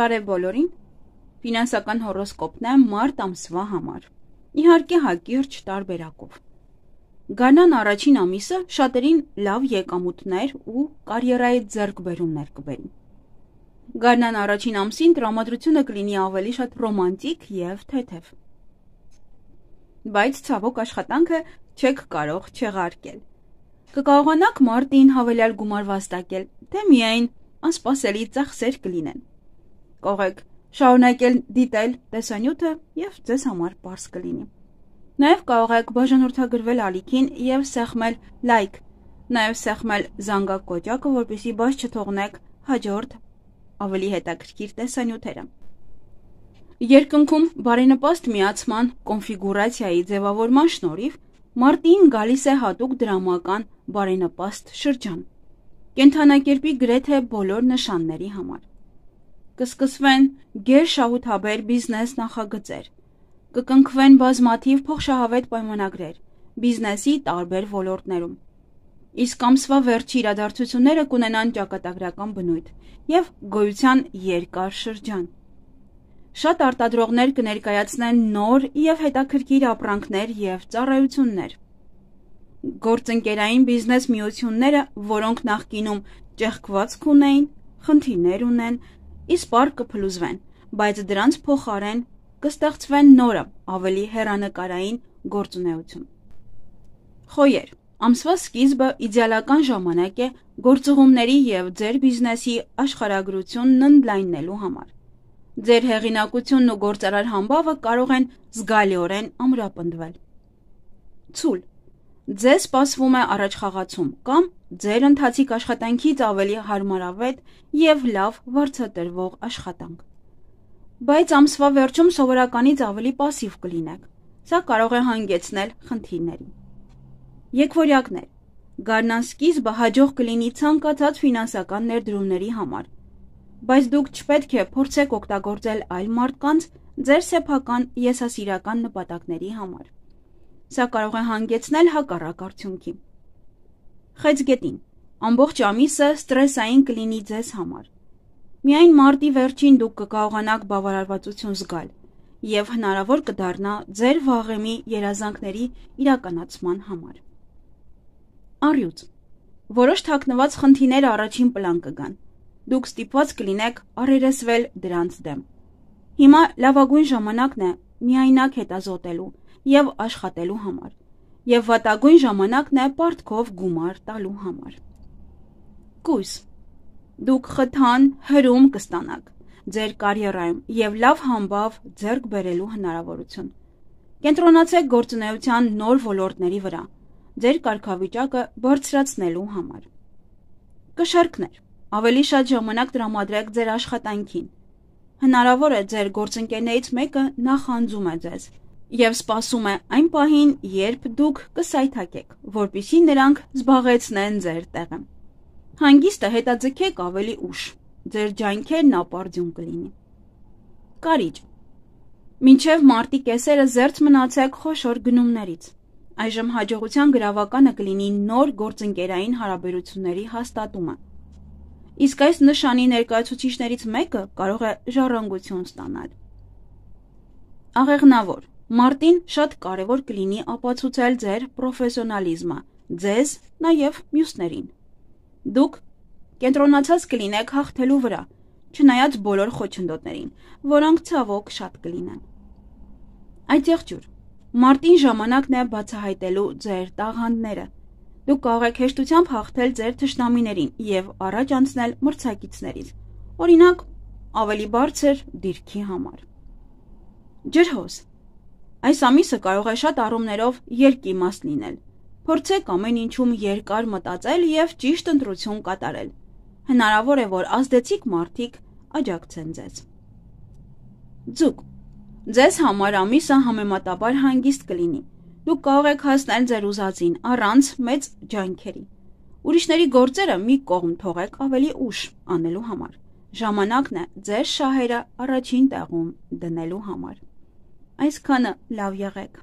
Բարև բոլորին։ Ֆինանսական հորոսկոպն է մարտ ամսվա համար։ Իհարկե հակիրճ տարբերակով։ Գանան առաջին ամիսը շատերին լավ եկամուտներ ու կարիերայի ձեռքբերումներ կբերի։ Գարնան առաջին ամսին տրամադրությունը կլինի ավելի շատ ռոմանտիկ եւ թեթև։ Բայց ցավոք աշխատանքը չեք կարող չեղարկել։ Կկարողանաք մարտին հավելյալ գումար վաստակել, թե միայն անսպասելի ծախսեր կլինեն կողեք շարունակել դիտել տեսանյութը եւ ձեզ համար པարս կլինի։ Նաեւ կարող եք բաժանորդագրվել ալիքին եւ սեղմել լայք, նաեւ սեղմել զանգակ կոճակը, որպեսզի բաց չթողնեք հաջորդ ավելի հետաքրքիր տեսանյութերը։ Երկնքում բարենպաստ միացման կոնֆիգուրացիայի ձևավորման շնորհիվ մարտին գալիս է հատուկ դրամական բարենպաստ շրջան։ Կենթանակերպի գրեթե բոլոր նշանների համար կսկսվեն գերշահութաբեր բիզնես նախագծեր, կկնքվեն բազմաթիվ փոխշահավետ պայմանագրեր բիզնեսի տարբեր ոլորտներում։ Իսկ ամսվա վերջի իրադարձությունները կունենան ճակատագրական բնույթ եւ գոյության երկար շրջան։ Շատ արտադրողներ կներկայացնեն նոր եւ հետաքրքիր ապրանքներ եւ ծառայություններ։ Գործընկերային բիզնես միությունները, որոնք նախկինում ճեղքվածք ունեին, խնդիրներ ունեն, իսպար կփլուզվեն, բայց դրանց փոխարեն կստեղծվեն նորը, ավելի հերանեկարային գործունեություն։ Խոյեր Ամսվա սկիզբը իդեալական ժամանակ է գործողումների եւ ձեր բիզնեսի աշխարհագրությունն ընդլայնելու համար։ Ձեր հեղինակությունն ու գործարար համբավը կարող են զգալիորեն ամրապնդվել։ Ցուլ. Ձեզ սպասվում է առաջխաղացում կամ ձեր ընթացիկ աշխատանքից ավելի հարմարավետ եւ լավ վարձատրվող աշխատանք։ Բայց ամսվա վերջում սովորականից ավելի пассив կլինեք։ Սա կարող է հանգեցնել խնդիրների։ Եկվորյակներ Գարնան սկիզբը հաջող կլինի ցանկացած ֆինանսական ներդրումների համար։ Բայց դուք չպետք է փորձեք օգտագործել այլ մարդկանց ձեր սեփական եսասիրական նպատակների համար։ Սա կարող է հանգեցնել հակառակ արդյունքի։ Խեցգետին ամբողջ ամիսը ստրեսային կլինի ձեզ համար։ Միայն մարտի վերջին դուք կկարողանաք բավարարվածություն զգալ եւ հնարավոր կդառնա ձեր վաղեմի երազանքների իրականացման համար։ Արյուծ Որոշ թաքնված խնդիրներ առաջին պլան կգան։ Դուք ստիպված կլինեք առերեսվել դրանց դեմ։ Հիմա լավագույն ժամանակն է միայնակ հետազոտելու եւ աշխատելու համար եւ վատագույն ժամանակն է պարտքով գումար տալու համար։ Կույս. Դուք խթան հրում կստանաք ձեր կարիերայում եւ լավ համբավ ձեռք բերելու հնարավորություն։ Կենտրոնացեք գործունեության նոր ոլորտների վրա ձեր կարգավիճակը բարձրացնելու համար։ Կշարքներ. Ավելի շատ ժամանակ տրամադրեք ձեր աշխատանքին։ Հնարավոր է ձեր գործընկերներից մեկը նախանձում է ձեզ եւ սպասում է այն պահին, երբ դուք կսայթակեք, որpիսի նրանք զբաղեցնեն ձեր տեղը։ Հանգիստը հետաձգեք ավելի ուշ։ Ձեր ջանքերն ապարդյուն կլինի։ Կարիճ. Մինչև մարտի կեսերը զերծ մնացեք խոշոր գնումներից։ Այժմ հաջողության գրավականը կլինի նոր գործընկերային հարաբերությունների հաստատումը։ Իսկ այս նշանի ներկայացուցիչներից մեկը կարող է ժառանգություն ստանալ։ Աղեղնավոր Մարտին շատ կարևոր կլինի ապացուցել ձեր պրոֆեսիոնալիզմը, ձեզ, նաև մյուսներին։ Դուք կենտրոնացած կլինեք հաղթելու վրա, չնայած բոլոր խոչընդոտներին, որոնք ցավոք շատ կլինեն։ Այդ եղջյուր Մարտին ժամանակն է բացահայտելու ձեր տաղանդները։ Դուք կարող եք հեշտությամբ հաղթել ձեր թշնամիներին եւ առաջ անցնել մրցակիցներից։ Օրինակ, ավելի բարձր դիրքի համար։ Ջրհոս Այս ամիսը կարող է շատ առումներով երկիմաստ լինել։ Փորձեք ամեն ինչում երկար մտածել եւ ճիշտ ընտրություն կատարել։ Հնարավոր է, որ ազդեցիկ մարդիկ աջակցեն ձեզ։ Ձուկ. Ձեզ համար ամիսը համեմատաբար հանգիստ կլինի։ Դուք կարող եք հասնել ձեր ուզածին առանց մեծ ջանքերի։ Ուրիշների գործերը մի կողմ թողեք ավելի ուշ անելու համար։ Ժամանակն է ձեր շահերը առաջին տեղում դնելու համար։ Այսքանը լավ եղեք։